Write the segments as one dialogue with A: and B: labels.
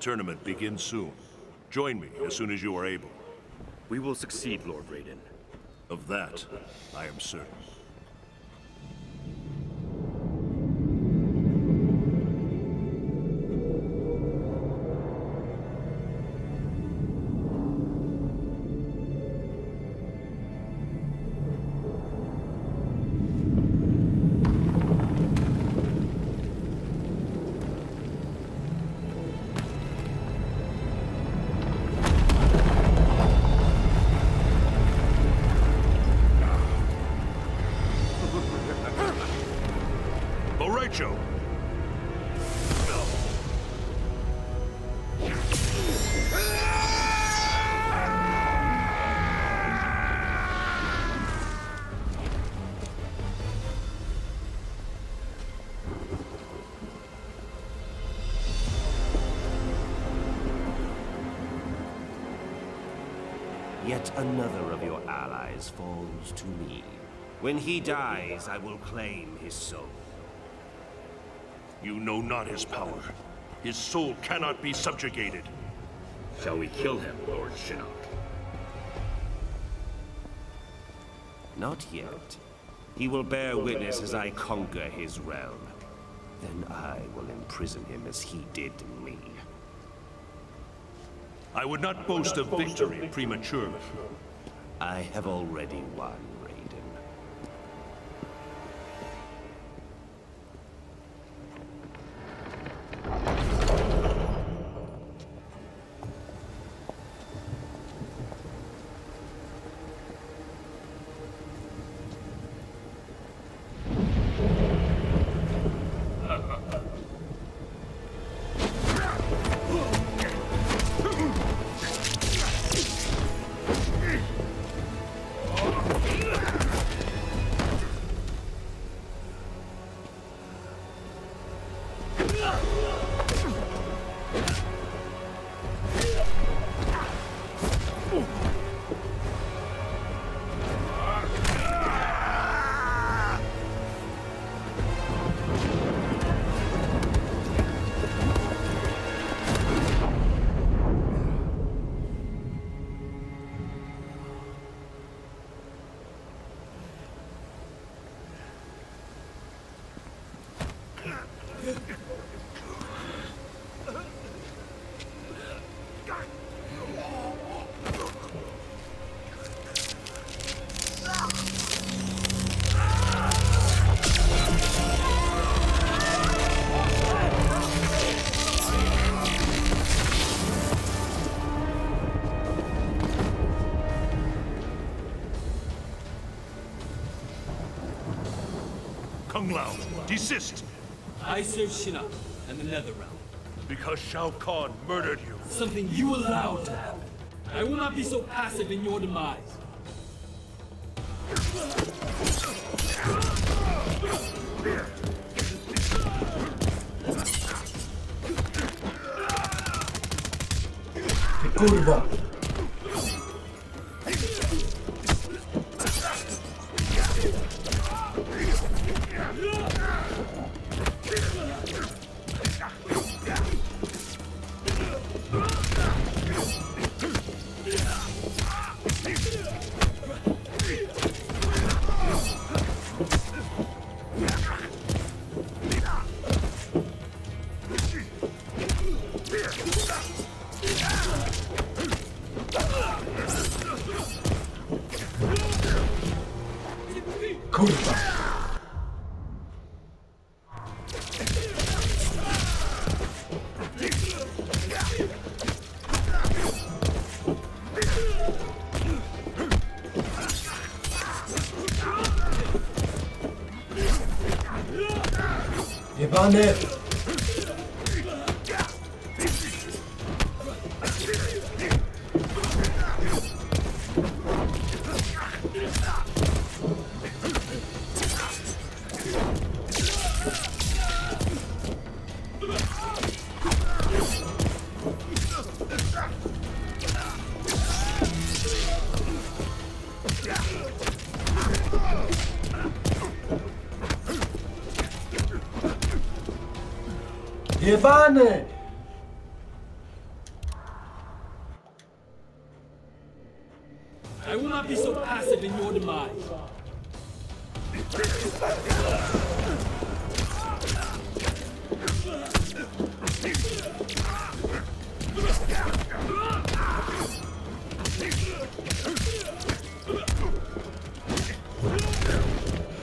A: tournament begins soon. Join me as soon as you are able.
B: We will succeed, Lord Raiden.
A: Of that, I am certain.
C: Allies falls to me. When he dies, I will claim his soul.
A: You know not his power. His soul cannot be subjugated.
B: Shall we kill him, Lord Shinnok?
C: Not yet. He will bear witness as I conquer his realm. Then I will imprison him as he did me.
A: I would not boast of victory prematurely.
C: I have already won,
A: desist!
D: I serve Shinnok and the Netherrealm.
A: Because Shao Kahn murdered you.
D: Something you allowed to happen. I will not be so passive in your demise.
E: で done it.
D: I will not be so passive in your demise.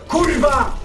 E: Kurwa!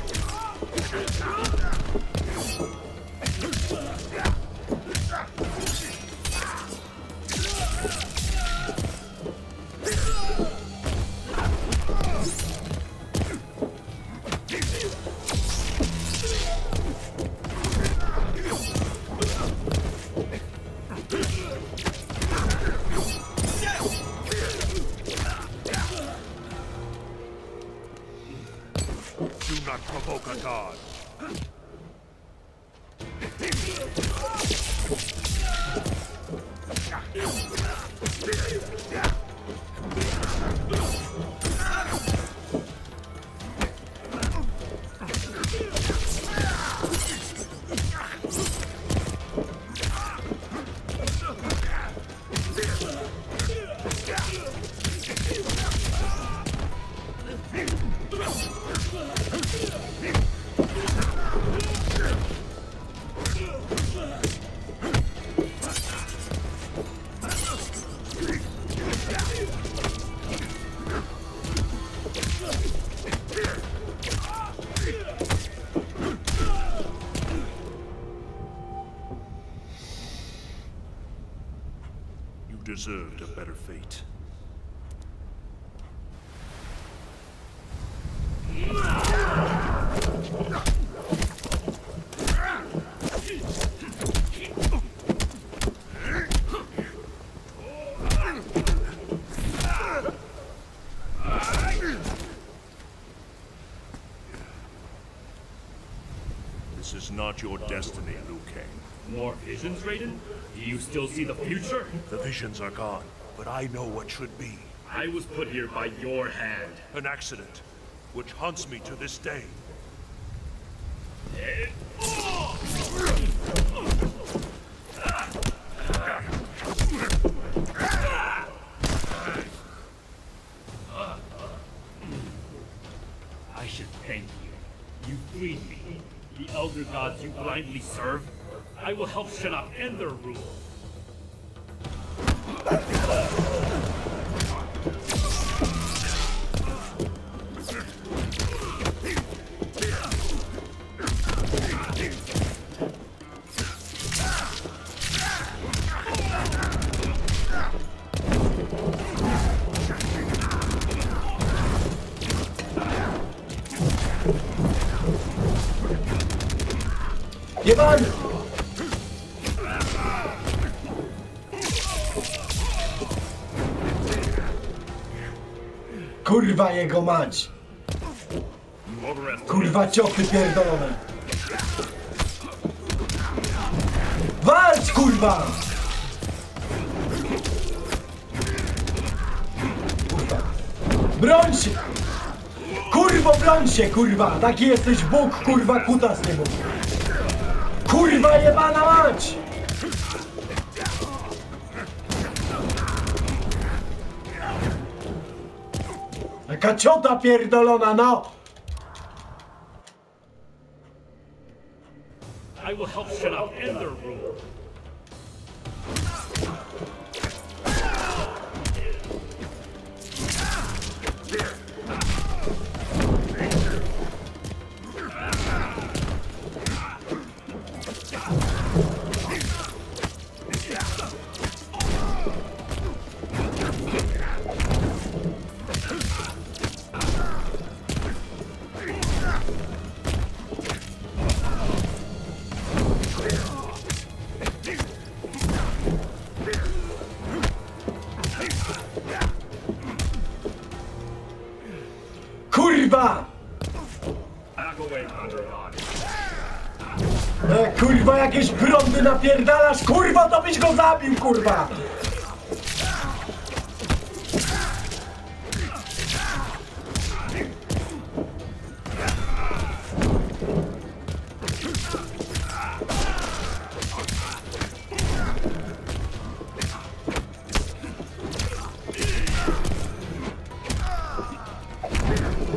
A: Deserved a better fate. This is not your destiny, Liu Kang.
B: More visions, Raiden? Do you still see the future?
A: The visions are gone, but I know what should be.
B: I was put here by your hand.
A: An accident, which haunts me to this day.
B: I should thank you. You freed me. The Elder Gods you blindly serve. I will help Shinnok end their rule.
E: Jego mać! Kurwa ciochy pierdolone! Walcz kurwa! Kurwa. Broń się! Kurwo broń się kurwa! Taki jesteś Bóg kurwa kutas nie mówi! Kurwa jebana mać! Jaka ciota pierdolona no!
B: I will help Shinnok end their rule.
E: Napierdalasz, kurwa to byś go zabił, kurwa!
A: regret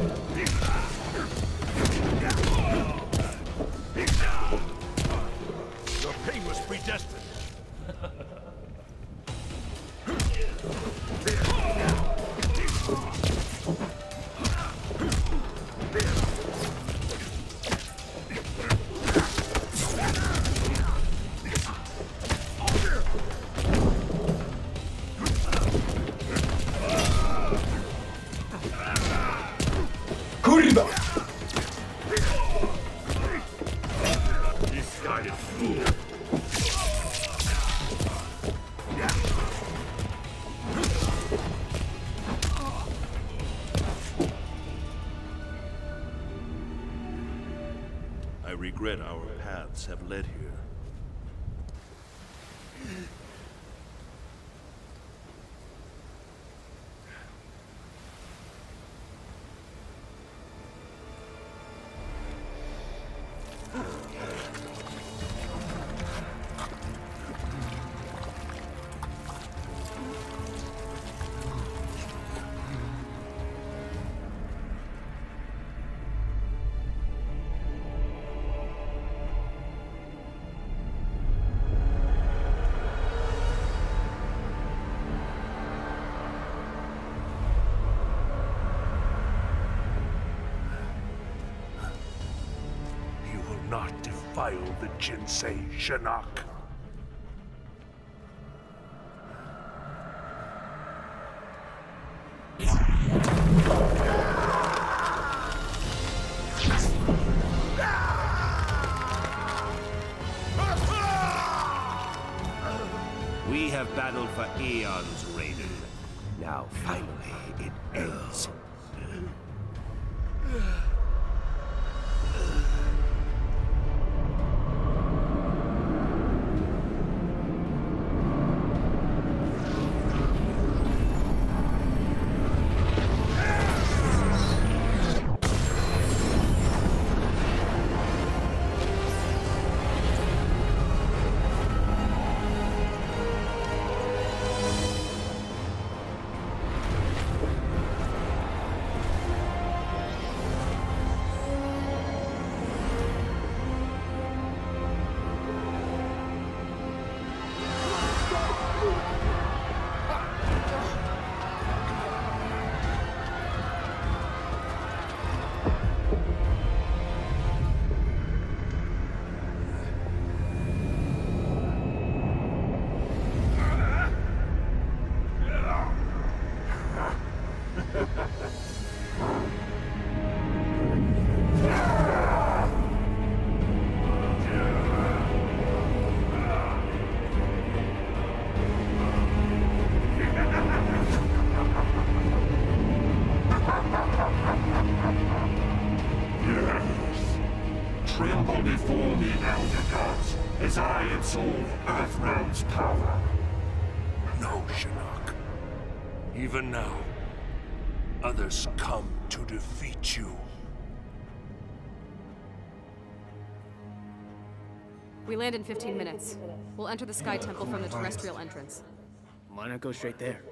A: the Jinsei, Shinnok.
C: We
F: land in 15 minutes. We'll enter the Sky Temple from the terrestrial entrance.
G: Why not go straight there?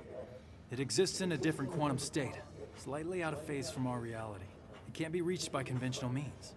D: It exists in a different quantum state, slightly out of phase from our reality. It can't be reached by conventional means.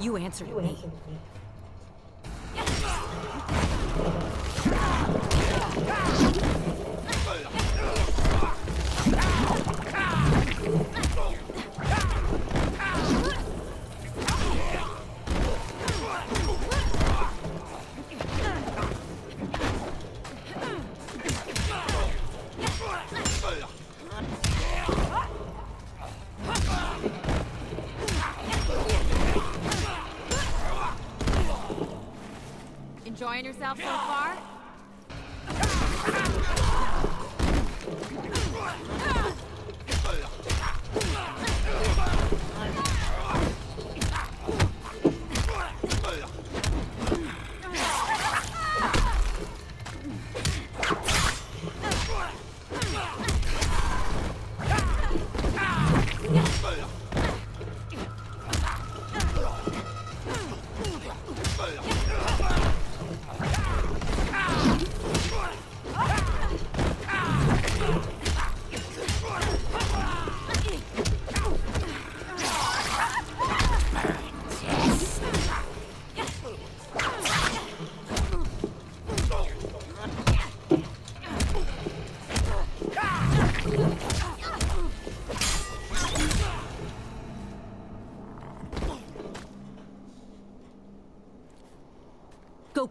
H: You answered me.
F: Enjoying yourself so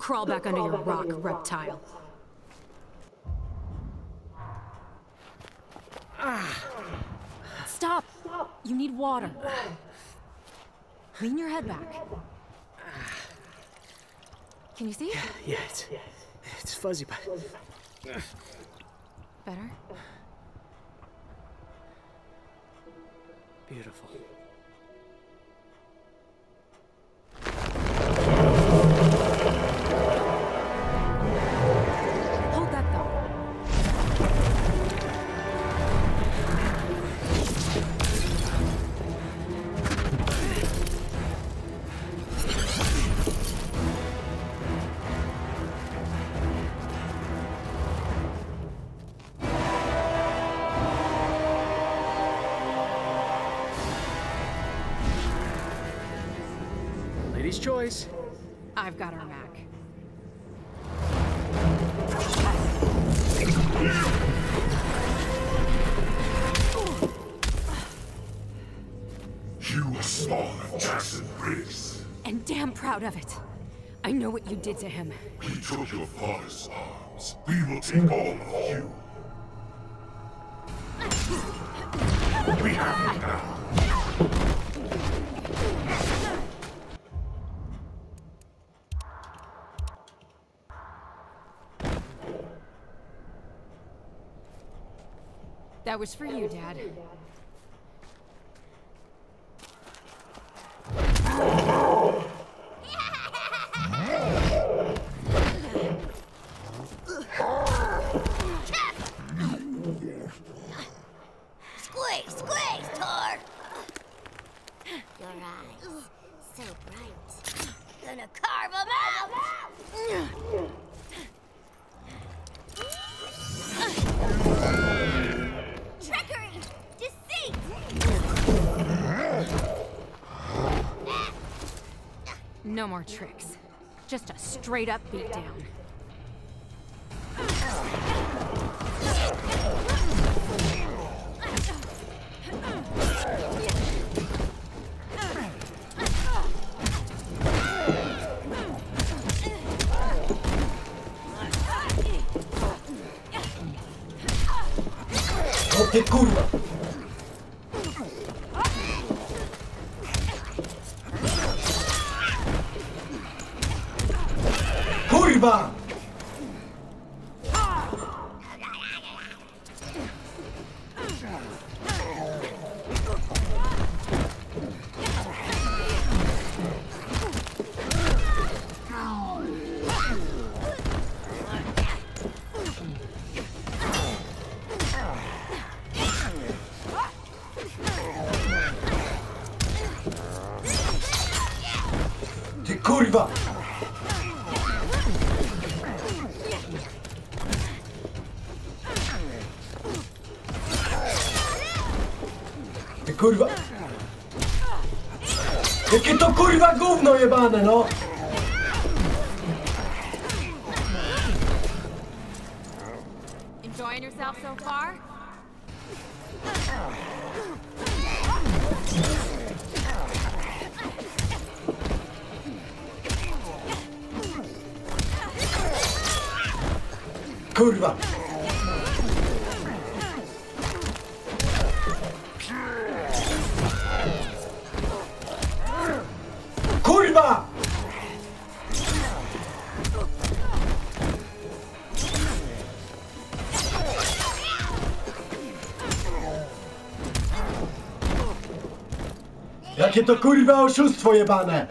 F: crawl back under your rock, reptile. Stop! You need water. Lean your head back. Can you see?
G: Yeah, it's, it's fuzzy, but
F: Better?
G: beautiful. Choice.
F: I've got Ermac.
I: You are spawn of Jackson Briggs.
F: And damn proud of it. I know what you did to him.
I: He took your father's arms. We will take all of you.
F: That was for you, Dad.
J: Squeeze, squeeze, Tor! Gonna out!
F: No more tricks. Just a straight up beatdown.
E: Ty! kurwa! Kurwa! Jakie to kurwa gówno jebane, no! Jakie to kurwa oszustwo jebane!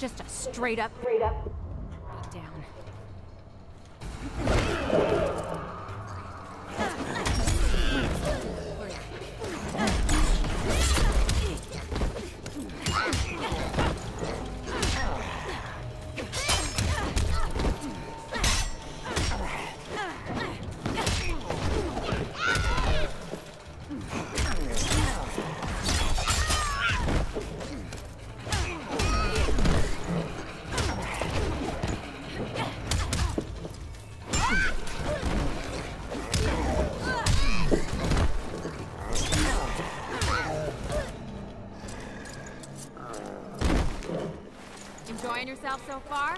F: Just a straight up yourself so far?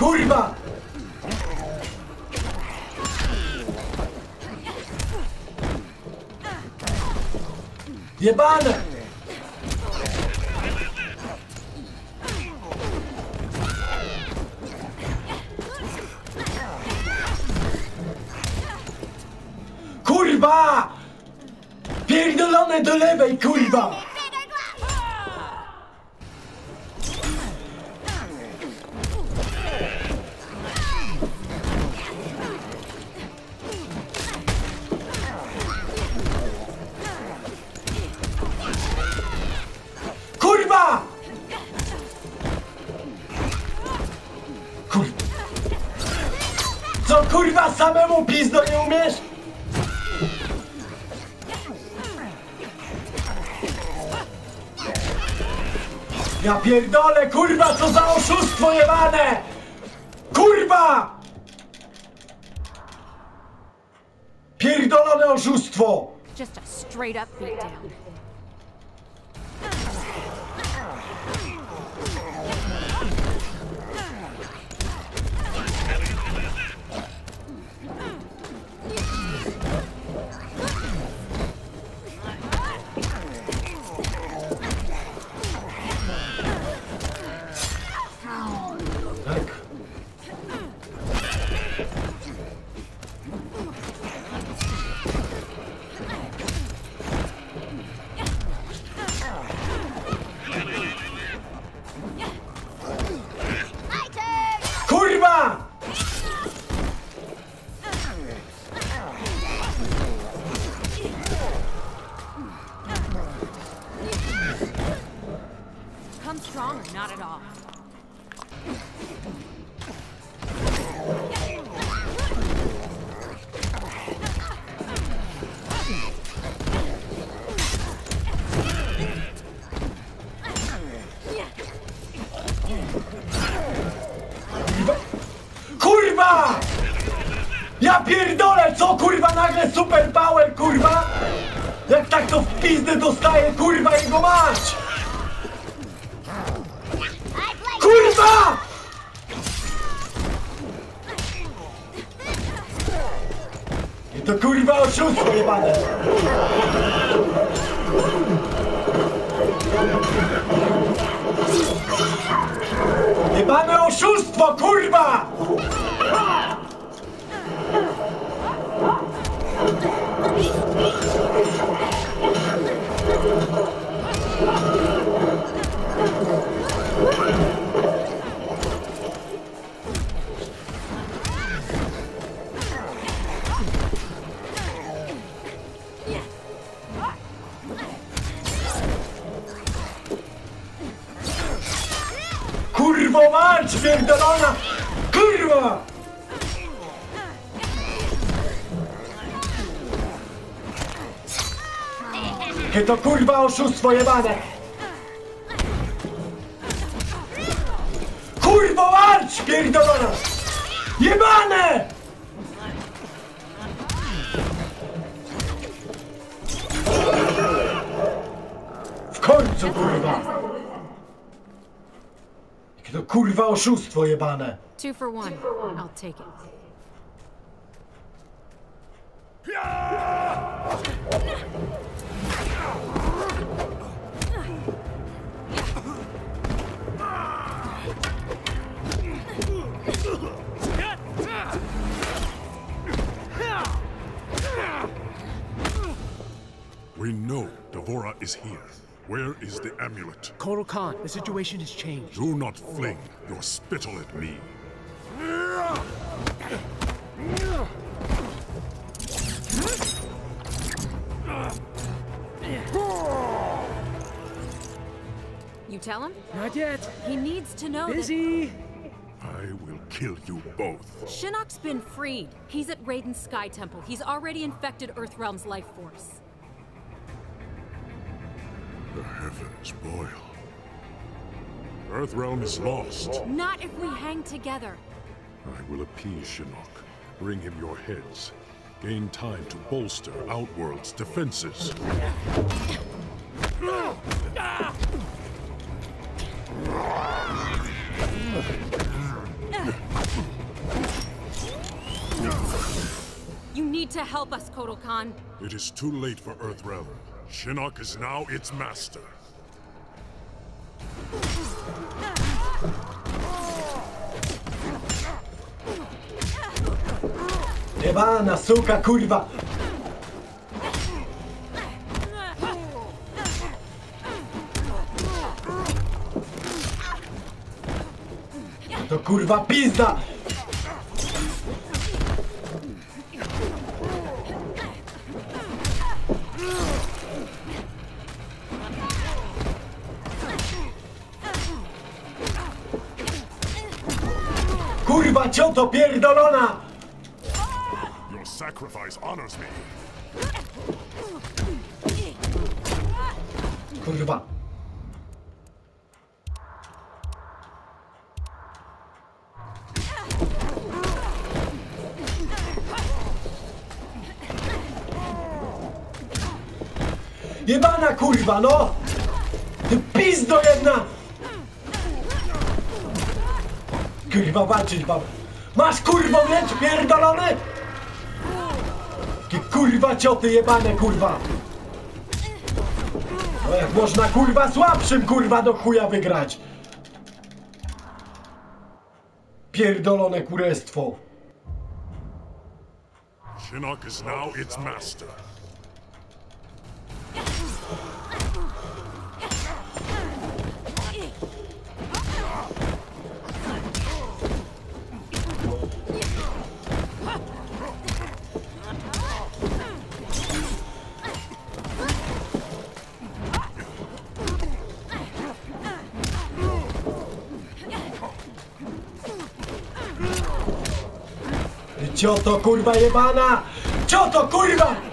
E: Kurwa! Jebane! pierdolę, kurwa, co za oszustwo jebane! Kurwa! Pierdolone oszustwo!
F: Just a straight up
E: beatdown. To kurwa oszustwo jebane! Jebane oszustwo, kurwa! To kurwa oszustwo jebane! Kurwo mać, pierdolona! Jebane! W końcu kurwa! Jakie to kurwa oszustwo jebane!
F: Two for one. I'll take it.
K: We know D'Vorah is here. Where is the amulet?
G: Kotal Khan, the situation has changed.
K: Do not fling your spittle at me.
F: You tell him?
G: Not yet.
F: He needs to know
G: Busy.
K: I will kill you both.
F: that Shinnok's been freed. He's at Raiden's Sky Temple. He's already infected Earthrealm's life force.
K: The heavens boil. Earthrealm is lost.
F: Not if we hang together.
K: I will appease Shinnok. Bring him your heads. Gain time to bolster Outworld's defenses.
F: You need to help us, Kotal Khan.
K: It is too late for Earthrealm. Shinnok is now its master.
E: Jebana suka kurwa! To kurwa pizda! Cioto pierdolona!
K: Your sacrifice honors me.
E: Kurwa. Jebana kurwa, no! Ty pizdo jedna! Kurwa walczyć bab. Masz kurwo miecz pierdolony? Ty kurwa cioty jebane kurwa! No jak można kurwa słabszym kurwa do chuja wygrać? Pierdolone kurestwo.
K: Shinnok is now its master.
E: Cioto kurwa jebana! Cioto kurwa!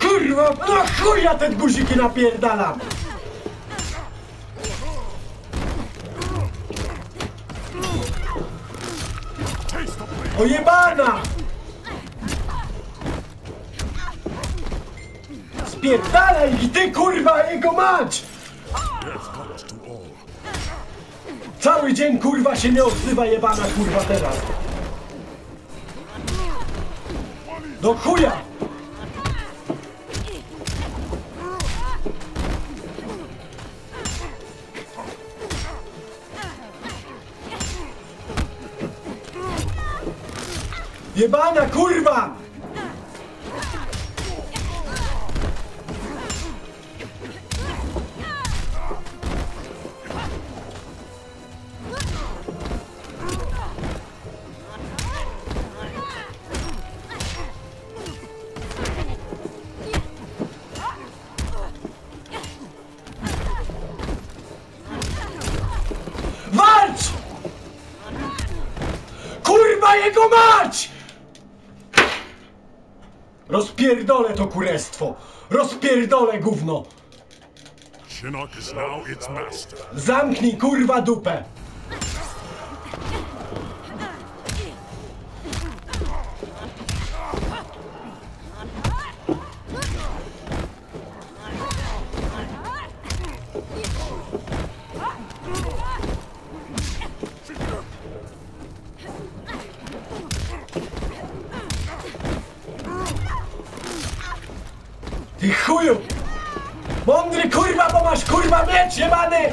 E: Kurwa no chuja te guziki napierdalam! Ojebana! Spierdalaj ty kurwa jego mać! Cały dzień kurwa się nie odzywa jebana kurwa teraz. Do chuja! Jebana kurwa! Kurwa jego mać! Rozpierdolę to kurestwo! Rozpierdolę gówno! Zamknij kurwa dupę! Jebany!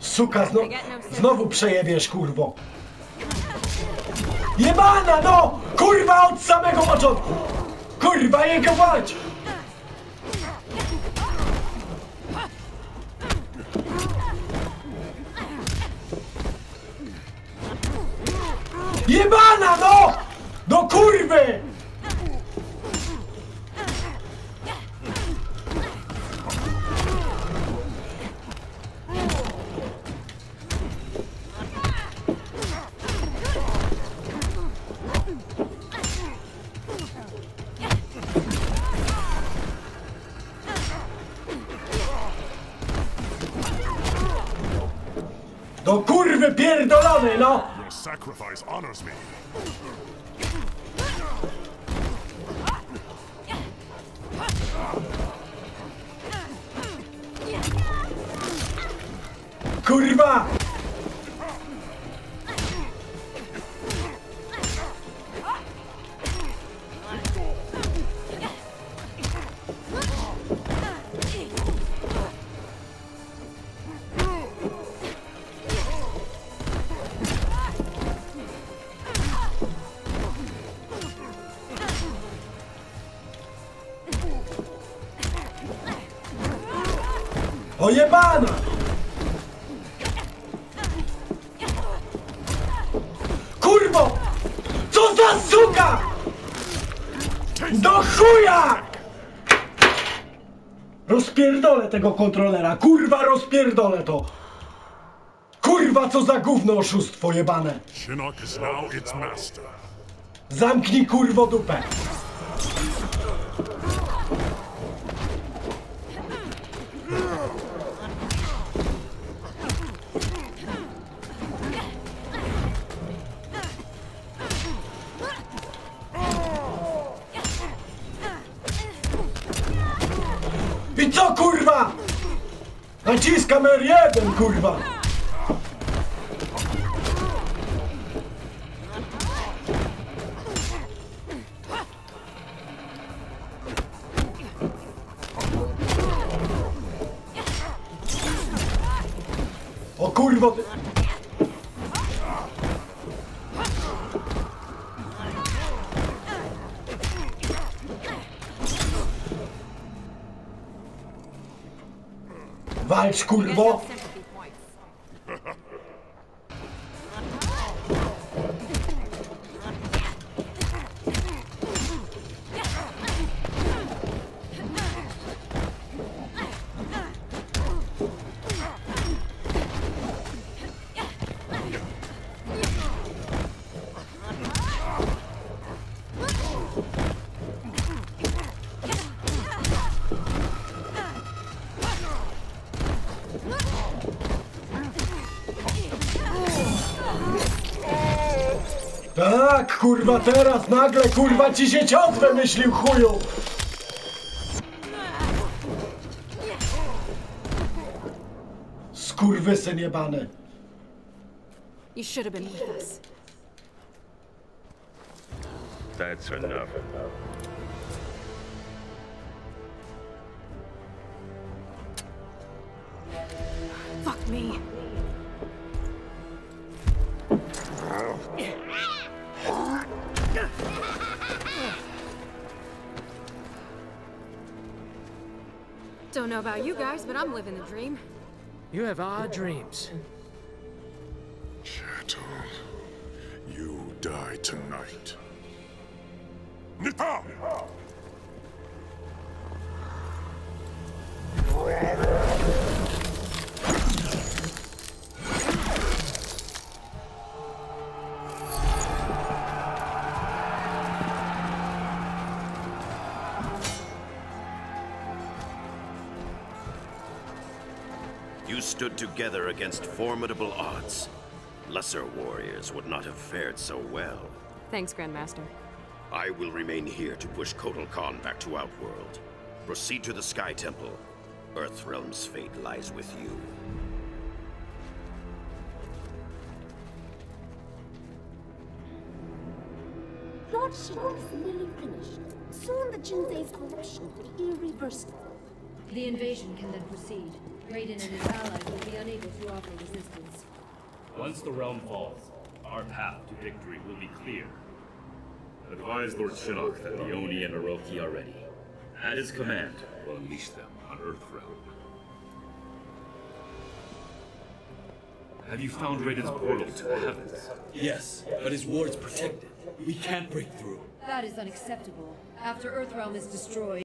E: Suka, zno, znowu przejebiesz, kurwo. Jebana, no! Kurwa, od samego początku! Kurwa, jego mać!
K: Sacrifice honors me.
E: Do chuja! Rozpierdolę tego kontrolera, kurwa rozpierdolę to! Kurwa co za gówno oszustwo jebane!
K: Shinnok is now its master.
E: Zamknij kurwo dupę! z kamery jeden, kurwa!
F: school.
E: Bon, kurwa, teraz nagle, kurwa, ci się cios wymyślił, chuju! Skurwysyn jebany.
L: You should have been with us.
F: That's enough.
L: But I'm living the dream.
K: You have odd dreams.
C: Stood together against formidable odds. Lesser warriors would not have fared so well.
L: Thanks, Grandmaster.
C: I will remain here to push Kotal Khan back to Outworld. Proceed to the Sky Temple. Earthrealm's fate lies with you.
M: Lord Shinnok is nearly finished. Soon the Jinsei's corruption will be irreversible.
N: The invasion can then proceed. Raiden and his allies will be unable to offer resistance.
O: Once the realm falls, our path to victory will be clear.
B: Advise Lord Shinnok that the Oni and Orochi are ready. At his command, we'll unleash them on Earthrealm. Have you found Raiden's portal to the heavens?
P: Yes, but his ward's protected. We can't break through.
N: That is unacceptable. After Earthrealm is destroyed,